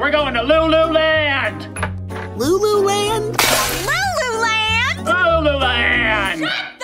we're going to Lululand. Lululand? Lululand! Lululand.